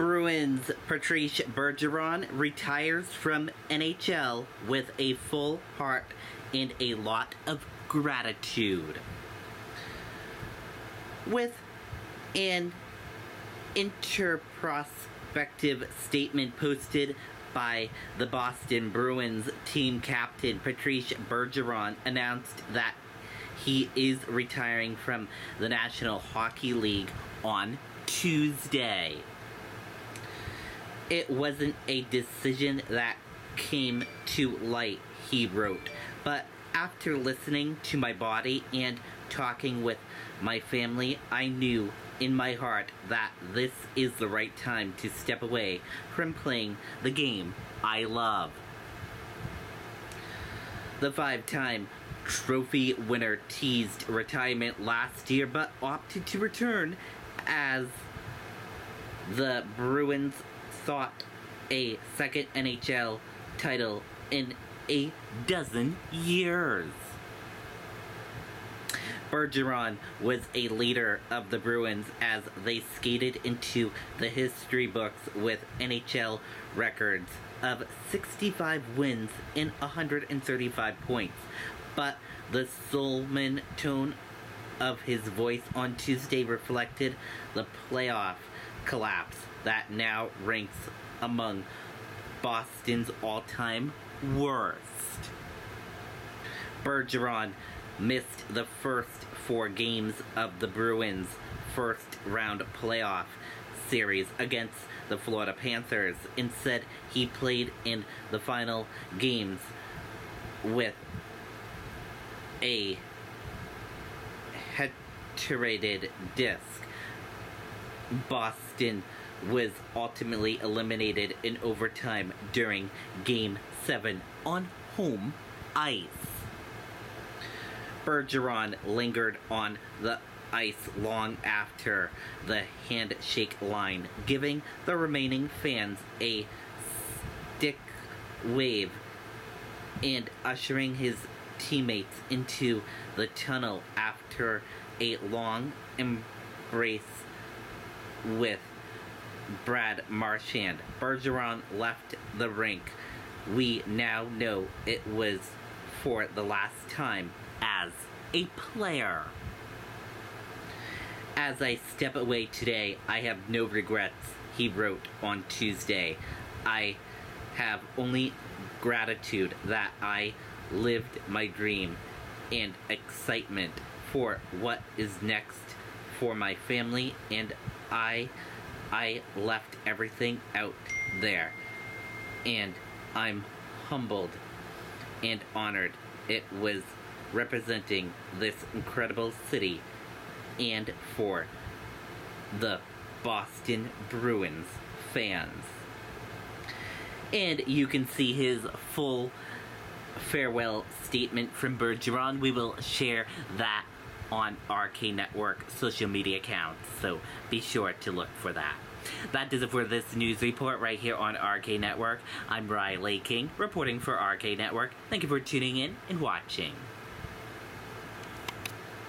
Bruins Patrice Bergeron retires from NHL with a full heart and a lot of gratitude. With an interprospective statement posted by the Boston Bruins team captain Patrice Bergeron announced that he is retiring from the National Hockey League on Tuesday. It wasn't a decision that came to light, he wrote, but after listening to my body and talking with my family, I knew in my heart that this is the right time to step away from playing the game I love. The five time trophy winner teased retirement last year but opted to return as the Bruins sought a second NHL title in a dozen years. Bergeron was a leader of the Bruins as they skated into the history books with NHL records of 65 wins and 135 points. But the Sulman tone of his voice on Tuesday reflected the playoff collapse that now ranks among Boston's all-time worst. Bergeron missed the first four games of the Bruins' first round playoff series against the Florida Panthers. Instead, he played in the final games with a herniated disc. Boston was ultimately eliminated in overtime during Game 7 on home ice. Bergeron lingered on the ice long after the handshake line, giving the remaining fans a stick wave and ushering his teammates into the tunnel after a long embrace with Brad Marchand. Bergeron left the rink. We now know it was for the last time as a player. As I step away today, I have no regrets, he wrote on Tuesday. I have only gratitude that I lived my dream and excitement for what is next for my family and I I left everything out there and I'm humbled and honored it was representing this incredible city and for the Boston Bruins fans. And you can see his full farewell statement from Bergeron. We will share that on RK Network social media accounts, so be sure to look for that. That does it for this news report right here on RK Network. I'm Riley King, reporting for RK Network. Thank you for tuning in and watching.